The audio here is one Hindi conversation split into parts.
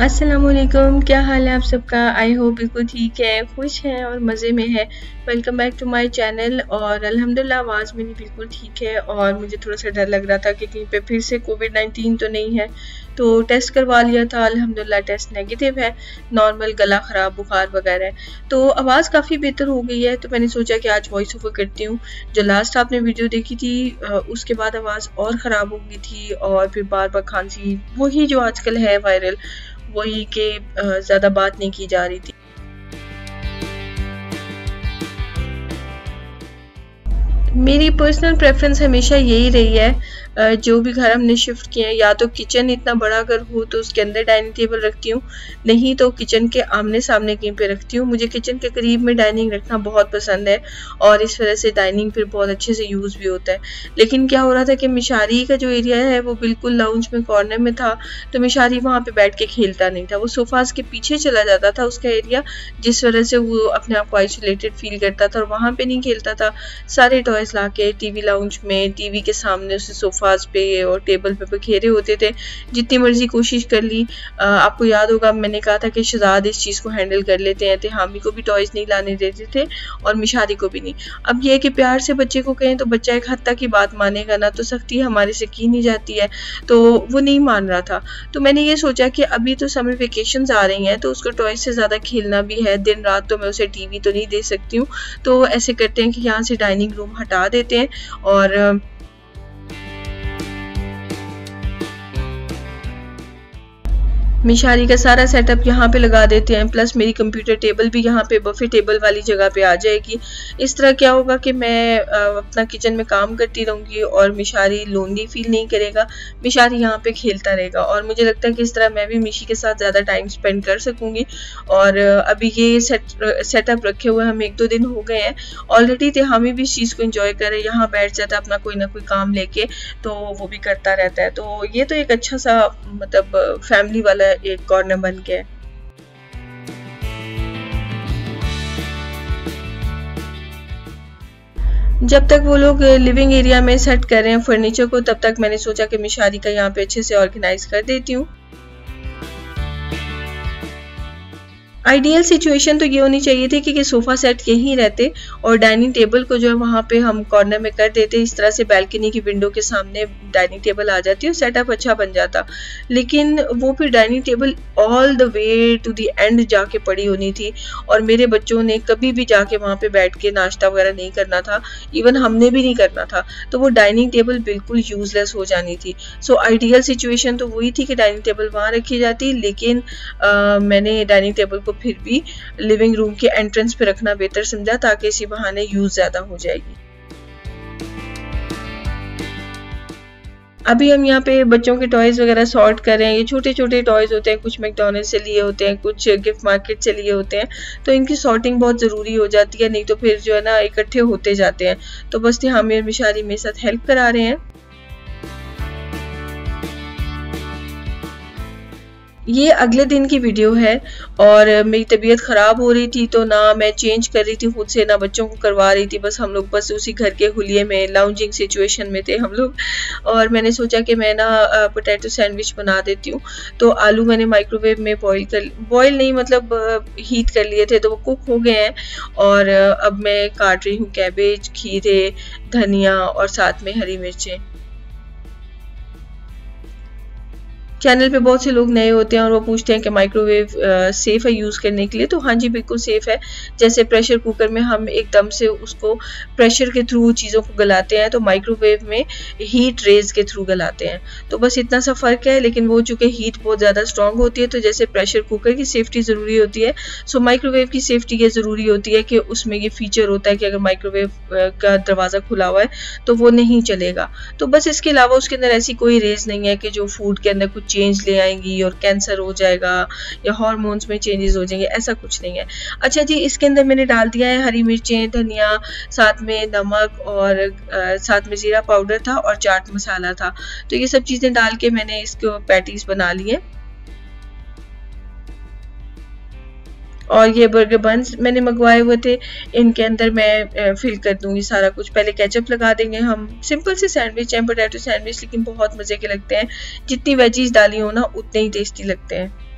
असलकुम क्या हाल है आप सबका? आई होप बिल्कुल ठीक है, खुश है और मज़े में है। Welcome back to my channel और अल्हम्दुलिल्लाह आवाज़ मेरी बिल्कुल ठीक है और मुझे थोड़ा सा डर लग रहा था कि कहीं पे फिर से कोविड नाइन्टीन तो नहीं है। तो टेस्ट करवा लिया था अल्हम्दुलिल्लाह टेस्ट नेगेटिव है नॉर्मल गला ख़राब, बुखार वगैरह। तो आवाज़ काफ़ी बेहतर हो गई है तो मैंने सोचा कि आज वॉइस ओवर करती हूँ। जो लास्ट आपने वीडियो देखी थी उसके बाद आवाज़ और ख़राब हो गई थी और फिर बार बार खांसी, वही जो आजकल है वायरल वही के ज़्यादा बात नहीं की जा रही थी। मेरी पर्सनल प्रेफरेंस हमेशा यही रही है। जो भी घर हमने शिफ्ट किए हैं, या तो किचन इतना बड़ा अगर हो तो उसके अंदर डाइनिंग टेबल रखती हूँ, नहीं तो किचन के आमने सामने कहीं पे रखती हूँ। मुझे किचन के करीब में डाइनिंग रखना बहुत पसंद है, और इस वजह से डाइनिंग फिर बहुत अच्छे से यूज़ भी होता है। लेकिन क्या हो रहा था कि मिशारी का जो एरिया है, वो बिल्कुल लाउंज में कॉर्नर में था तो मिशारी वहाँ पर बैठ के खेलता नहीं था। वो सोफाज के पीछे चला जाता था उसका एरिया जिस वजह से वो अपने आप को आइसोलेटेड फील करता था, और वहाँ पर नहीं खेलता था। सारे टॉयज़ ला के टी लाउंज में टी वी के सामने उसे सोफा सोफाज पे और टेबल पे घेरे होते थे जितनी मर्ज़ी कोशिश कर ली। आ, आपको याद होगा मैंने कहा था कि शहजाद इस चीज़ को हैंडल कर लेते हैं हामी को भी टॉयज़ नहीं लाने देते थे और मिशारी को भी नहीं। अब ये कि प्यार से बच्चे को कहें तो बच्चा एक हद तक की बात मानेगा ना तो सख्ती हमारे से की नहीं जाती है तो वो नहीं मान रहा था। तो मैंने ये सोचा कि अभी तो समर वेकेशन आ रही हैं तो उसको टॉयज से ज़्यादा खेलना भी है दिन रात तो मैं उसे टीवी तो नहीं दे सकती हूँ। तो ऐसे करते हैं कि यहाँ से डाइनिंग रूम हटा देते हैं और मिशारी का सारा सेटअप यहाँ पे लगा देते हैं प्लस मेरी कंप्यूटर टेबल भी यहाँ पे बफे टेबल वाली जगह पे आ जाएगी। इस तरह क्या होगा कि मैं अपना किचन में काम करती रहूँगी और मिशारी लोनली फील नहीं करेगा। मिशारी यहाँ पे खेलता रहेगा और मुझे लगता है कि इस तरह मैं भी मिशी के साथ ज़्यादा टाइम स्पेंड कर सकूँगी। और अभी ये सेट सेटअप रखे हुए हम एक दो दिन हो गए हैं। ऑलरेडी थे हमें भी इस चीज़ को इंजॉय करें यहाँ बैठ जाता अपना कोई ना कोई काम लेके तो वो भी करता रहता है। तो ये तो एक अच्छा सा मतलब फैमिली वाला एक कॉर्नर बन के जब तक वो लोग लिविंग एरिया में सेट कर रहे हैं फर्नीचर को, तब तक मैंने सोचा कि मैं शादी का यहाँ पे अच्छे से ऑर्गेनाइज कर देती हूँ। आइडियल सिचुएशन तो ये होनी चाहिए थी कि, कि सोफ़ा सेट यहीं रहते और डाइनिंग टेबल को जो है वहाँ पे हम कॉर्नर में कर देते इस तरह से बैल्कनी की विंडो के सामने डाइनिंग टेबल आ जाती और सेटअप अच्छा बन जाता। लेकिन वो फिर dining table all the way to the end जाके पड़ी होनी थी और मेरे बच्चों ने कभी भी जाके वहाँ पे बैठ के नाश्ता वगैरह नहीं करना था इवन हमने भी नहीं करना था तो वो डाइनिंग टेबल बिल्कुल यूजलेस हो जानी थी। सो आइडियल सिचुएशन तो वही थी कि डाइनिंग टेबल वहाँ रखी जाती लेकिन आ, मैंने डाइनिंग टेबल को फिर भी लिविंग रूम के एंट्रेंस पे रखना बेहतर समझा ताकि इसी बहाने यूज़ ज़्यादा हो जाएगी। अभी हम यहाँ पे बच्चों के टॉयज़ वगैरह सॉर्ट कर रहे हैं। ये छोटे छोटे टॉयज़ होते हैं, कुछ मैकडोनल्ड से लिए होते हैं, कुछ गिफ्ट मार्केट से लिए होते हैं। तो इनकी सॉर्टिंग बहुत ज़रूरी हो जाती है, नहीं तो फिर जो है ना इकट्ठे होते जाते हैं। तो बस हमें मिशारी मेरे साथ हेल्प करा रहे हैं। ये अगले दिन की वीडियो है और मेरी तबीयत ख़राब हो रही थी तो ना मैं चेंज कर रही थी, खुद से ना बच्चों को करवा रही थी, बस हम लोग बस उसी घर के हुलिये में लाउंजिंग सिचुएशन में थे हम लोग। और मैंने सोचा कि मैं ना पोटैटो सैंडविच बना देती हूँ। तो आलू मैंने माइक्रोवेव में बॉईल कर बॉईल नहीं मतलब हीट कर लिए थे तो वो कुक हो गए हैं। और अब मैं काट रही हूँ कैबेज खीरे, धनिया और साथ में हरी मिर्चें। चैनल पे बहुत से लोग नए होते हैं और वो पूछते हैं कि माइक्रोवेव सेफ़ है यूज़ करने के लिए। तो हाँ जी, बिल्कुल सेफ़ है। जैसे प्रेशर कुकर में हम एकदम से उसको प्रेशर के थ्रू चीज़ों को गलाते हैं तो माइक्रोवेव में हीट रेज के थ्रू गलाते हैं। तो बस इतना सा फ़र्क है, लेकिन वो चूँकि हीट बहुत ज़्यादा स्ट्रॉन्ग होती है तो जैसे प्रेशर कुकर की सेफ्टी ज़रूरी होती है। सो माइक्रोवेव की सेफ्टी ये ज़रूरी होती है कि उसमें ये फीचर होता है कि अगर माइक्रोवेव का दरवाज़ा खुला हुआ है तो वो नहीं चलेगा। तो बस इसके अलावा उसके अंदर ऐसी कोई रेज नहीं है कि जो फ़ूड के अंदर कुछ चेंज ले आएँगी और कैंसर हो जाएगा या हॉर्मोन्स में चेंजेस हो जाएँगे ऐसा कुछ नहीं है। अच्छा जी इसके अंदर मैंने डाल दिया है हरी मिर्चें धनिया साथ में नमक और आ, साथ में ज़ीरा पाउडर था और चाट मसाला था। तो ये सब चीज़ें डाल के मैंने इसको पैटीज बना ली और ये बर्गर बंस मैंने मंगवाए हुए थे। इनके अंदर मैं फिल कर दूँगी सारा कुछ। पहले केचप लगा देंगे हम। सिंपल से सैंडविच हैं पोटैटो सैंडविच लेकिन बहुत मज़े के लगते हैं। जितनी वेजीज डाली हो ना, उतने ही टेस्टी लगते हैं।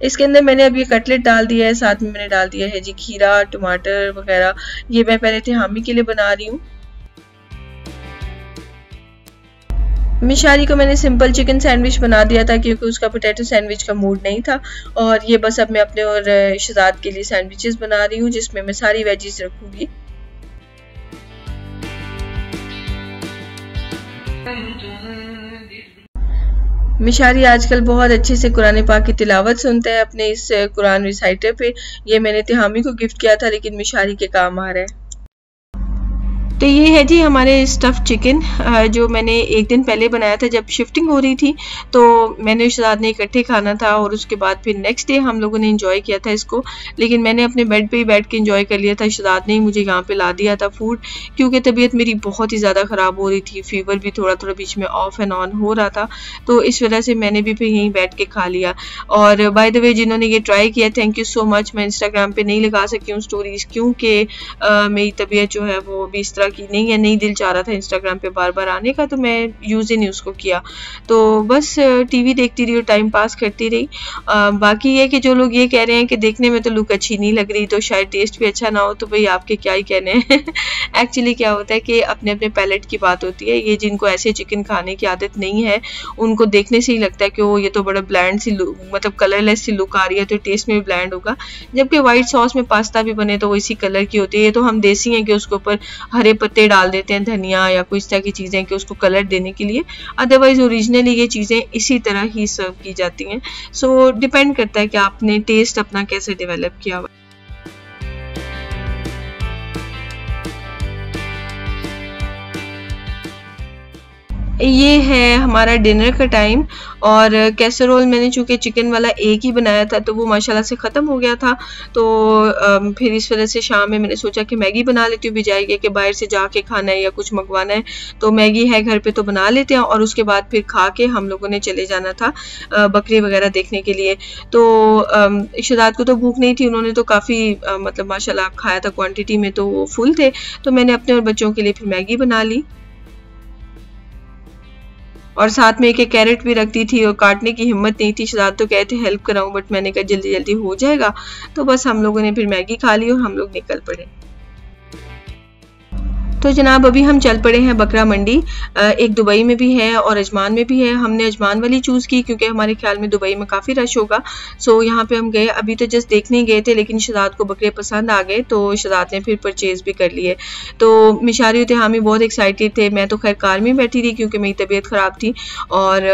इसके अंदर मैंने अब ये कटलेट डाल दिया है, साथ में मैंने डाल दिया है जी खीरा, टमाटर वगैरह। ये मैं पहले तिहामी के लिए बना रही हूँ। मिशारी को मैंने सिंपल चिकन सैंडविच बना दिया था क्योंकि उसका पोटैटो सैंडविच का मूड नहीं था। और ये बस अब मैं अपने और शहजाद के लिए सैंडविचेस बना रही हूँ, जिसमें मैं सारी वेजीज रखूँगी। मिशारी आजकल बहुत अच्छे से कुरान पाक की तिलावत सुनते हैं अपने इस कुरान रिसाइटर पे। ये मैंने तिहामी को गिफ्ट किया था, लेकिन मिशारी के काम आ रहा है। तो ये है जी हमारे स्टफ़ चिकन जो मैंने एक दिन पहले बनाया था जब शिफ्टिंग हो रही थी। तो मैंने शहजाद ने इकट्ठे खाना था और उसके बाद फिर नेक्स्ट डे हम लोगों ने इन्जॉय किया था इसको। लेकिन मैंने अपने बेड पे ही बैठ के इन्जॉय कर लिया था। शहजाद ने ही मुझे यहाँ पे ला दिया था फ़ूड क्योंकि तबीयत मेरी बहुत ही ज़्यादा ख़राब हो रही थी। फीवर भी थोड़ा थोड़ा बीच में ऑफ़ एंड ऑन हो रहा था। तो इस वजह से मैंने भी फिर यहीं बैठ के खा लिया। और बाय द वे जिन्होंने ये ट्राई किया थैंक यू सो मच मैं इंस्टाग्राम पर नहीं लगा सकी हूँ स्टोरीज़ क्योंकि मेरी तबीयत जो है वो भी इस तरह की नहीं या नहीं दिल चाह रहा था इंस्टाग्राम पे बार बार आने का तो मैं यूज़ ही नहीं उसको किया। तो बस टीवी देखती रही और टाइम पास करती रही। आ, बाकी ये कि जो लोग ये कह रहे हैं कि देखने में तो लुक अच्छी नहीं लग रही तो शायद टेस्ट भी अच्छा ना हो तो भाई आपके क्या ही कहने हैं। एक्चुअली क्या होता है कि अपने अपने पैलेट की बात होती है। ये जिनको ऐसे चिकन खाने की आदत नहीं है, उनको देखने से ही लगता है कि वो ये तो बड़ा ब्लैंड सी लुक मतलब कलरलेस सी लुक आ रही है तो टेस्ट में भी ब्लैंड होगा। जबकि व्हाइट सॉस में पास्ता भी बने तो वो इसी कलर की होती है। ये तो हम देसी हैं कि उसके ऊपर हरे पत्ते डाल देते हैं, धनिया या इस तरह की चीज़ें कि उसको कलर देने के लिए। अदरवाइज़ ओरिजिनली ये चीज़ें इसी तरह ही सर्व की जाती हैं। सो डिपेंड करता है कि आपने टेस्ट अपना कैसे डेवलप किया हुआ ये है हमारा डिनर का टाइम और कैसरोल मैंने चूँकि चिकन वाला एक ही बनाया था तो वो माशाल्लाह से ख़त्म हो गया था। तो फिर इस वजह से शाम में मैंने सोचा कि मैगी बना लेती हूँ भी जाएगी कि बाहर से जाके खाना है या कुछ मंगवाना है। तो मैगी है घर पे तो बना लेते हैं और उसके बाद फिर खा के हम लोगों ने चले जाना था बकरी वगैरह देखने के लिए। तो शदाद को तो भूख नहीं थी, उन्होंने तो काफ़ी मतलब माशाला खाया था क्वान्टिटी में तो वो फुल थे। तो मैंने अपने और बच्चों के लिए फिर मैगी बना ली। और साथ में एक एक कैरेट भी रखती थी और काटने की हिम्मत नहीं थी। शराब तो कहते हेल्प कराऊँ बट मैंने कहा जल्दी जल्दी हो जाएगा। तो बस हम लोगों ने फिर मैगी खा ली और हम लोग निकल पड़े। तो जनाब अभी हम चल पड़े हैं बकरा मंडी। एक दुबई में भी है और अजमान में भी है। हमने अजमान वाली चूज़ की क्योंकि हमारे ख्याल में दुबई में काफ़ी रश होगा। सो यहाँ पे हम गए। अभी तो जस्ट देखने गए थे लेकिन शदाद को बकरे पसंद आ गए तो शदाद ने फिर परचेज़ भी कर लिए तो मिशारी तहामी बहुत एक्साइटेड थे। मैं तो खैर कार में बैठी थी क्योंकि मेरी तबीयत ख़राब थी। और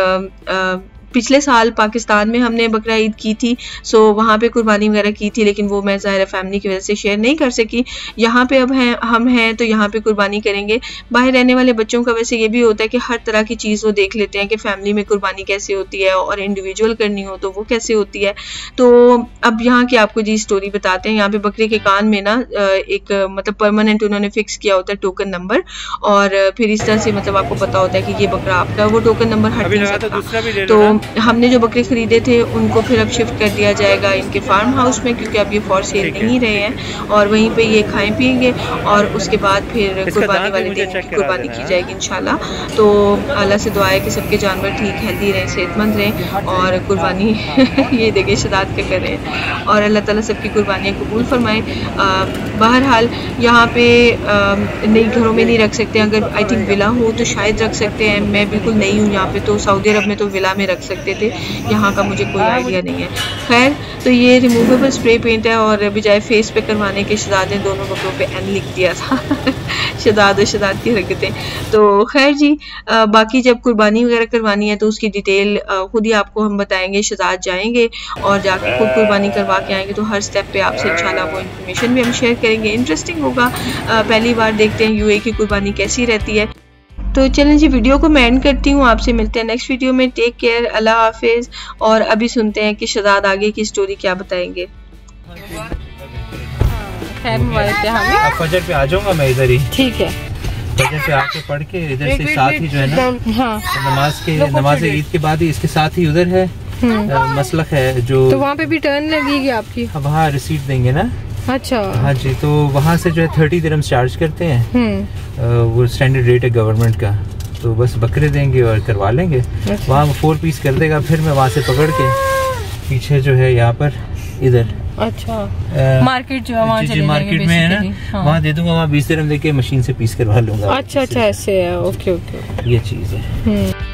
आ, पिछले साल पाकिस्तान में हमने बकरा ईद की थी सो वहाँ पे कुर्बानी वगैरह की थी लेकिन वो मैं ज़ाहिर फैमिली की वजह से शेयर नहीं कर सकी। यहाँ पे अब हैं हम हैं तो यहाँ पे कुर्बानी करेंगे। बाहर रहने वाले बच्चों का वैसे ये भी होता है कि हर तरह की चीज़ वो देख लेते हैं कि फैमिली में कुर्बानी कैसे होती है और इंडिविजुअल करनी हो तो वो कैसे होती है। तो अब यहाँ की आपको जी स्टोरी बताते हैं। यहाँ पे बकरे के कान में ना एक मतलब परमानेंट उन्होंने फिक्स किया होता है टोकन नंबर और फिर इस तरह से मतलब आपको पता होता है कि ये बकरा आपका वो टोकन नंबर हट नहीं सकता। तो हमने जो बकरे ख़रीदे थे उनको फिर अब शिफ्ट कर दिया जाएगा इनके फार्म हाउस में क्योंकि अब ये फॉर सेल नहीं रहे हैं। और वहीं पे ये खाएँ पियेंगे और उसके बाद फिर कुर्बानी वाले दिन की कुर्बानी की जाएगी इन तो अल्लाह से दुआ है कि सबके जानवर ठीक हेल्दी रहें सेहतमंद रहें और कुर्बानी ये देखे शदात के करें और अल्लाह ताला सबकी कुर्बानियाँ कबूल फरमाएँ। बहरहाल यहाँ पे नई घरों में नहीं रख सकते। अगर आई थिंक विला हो तो शायद रख सकते हैं। मैं बिल्कुल नहीं हूँ यहाँ पे तो सऊदी अरब में तो विला में रख सकते थे। यहाँ का मुझे कोई आइडिया नहीं है। खैर तो ये रिमूवेबल स्प्रे पेंट है और बजाय फेस पे करवाने के शदाद ने दोनों कपड़ों पे एन लिख दिया था। शदाद और शदाद की हरकतें। तो खैर जी आ, बाकी जब कुर्बानी वगैरह करवानी है तो उसकी डिटेल खुद ही आपको हम बताएँगे शदाद जाएँगे और जाकर खुद कुर्बानी करवा के आएँगे। तो हर स्टेप पे आपसे इंशाल्लाह वो इन्फॉर्मेशन भी हम शेयर करेंगे। इंटरेस्टिंग होगा। पहली बार देखते हैं यूए की कुर्बानी कैसी रहती है। तो चलें जी वीडियो को मैं एंड करती हूँ। आपसे मिलते हैं नेक्स्ट वीडियो में। टेक केयर अल्लाह हाफिज़ और अभी सुनते हैं कि शदाद आगे की स्टोरी क्या बताएँगे। फजर पे आ जाऊँगा मैं इधर ही। ठीक है। फजर पे आके पढ़ के इधर से साथ ही जो है ना हाँ। तो नमाज़ के नमाज़ ईद के बाद ही इसके साथ ही उधर है। हम्म। मसलक है जो तो वहाँ पे भी टर्न लगेगी आपकी। वहाँ रिसीट देंगे ना। अच्छा। हाँ जी तो वहाँ से जो है थर्टी दिरम चार्ज करते हैं। हम्म। वो स्टैंडर्ड रेट है गवर्नमेंट का। तो बस बकरे देंगे और करवा लेंगे। अच्छा। वहाँ फोर पीस कर देगा फिर मैं वहाँ से पकड़ के पीछे जो है यहाँ पर इधर। अच्छा। मार्केट जो है वहाँ मार्केट में है ना? हाँ। वहाँ दे दूँगा वहाँ बीस दिन देके मशीन से पीस करवा लूँगा। अच्छा अच्छा ऐसे है। Okay okay. ये चीज़ है। हम्म।